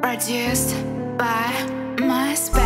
Produced by MySpace.